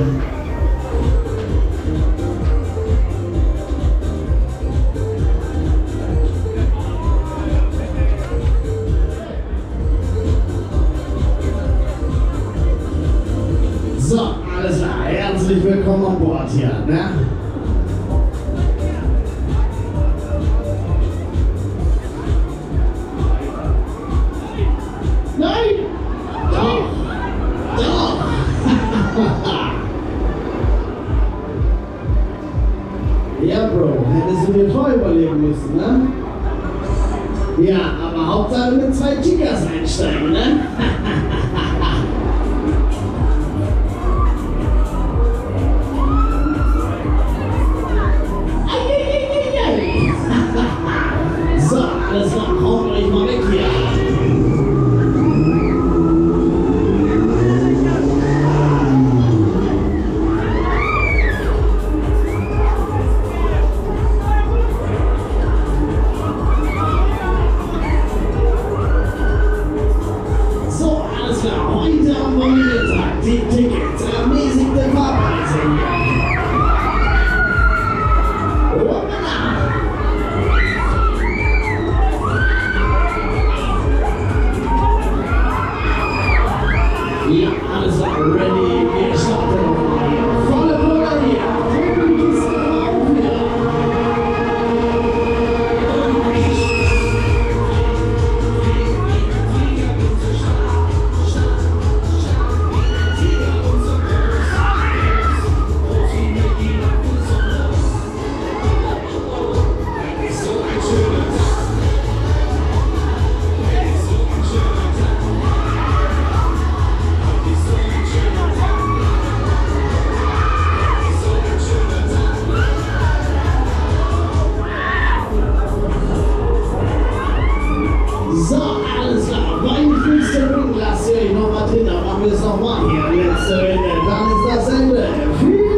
So, alles herzlich willkommen an Bord hier. Ne? Nein! Ja, Bro, hättest du dir vorher überlegen müssen, ne? Ja, aber Hauptsache mit zwei Tickers einsteigen, ne? was ready. Sörine, Danisa Sängre.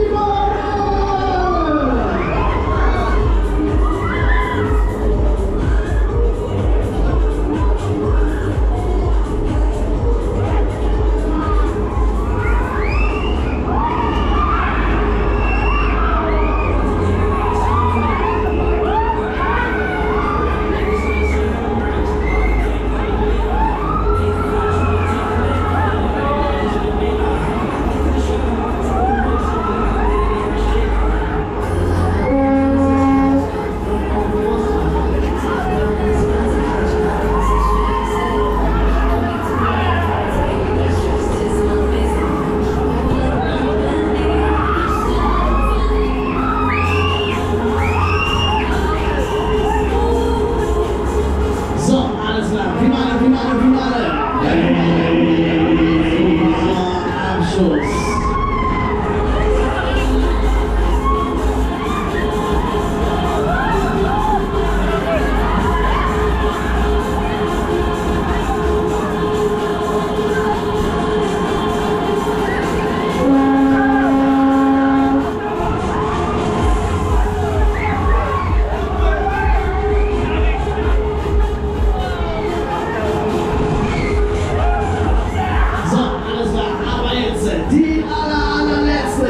i'm sure.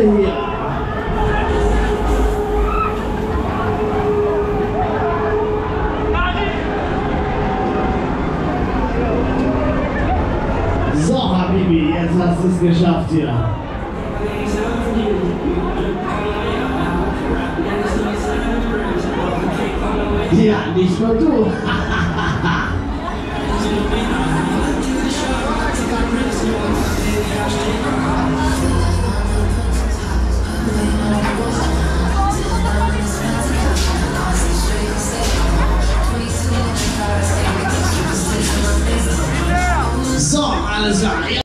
So, Habibi, jetzt hast du es geschafft hier. Ja, nicht nur du.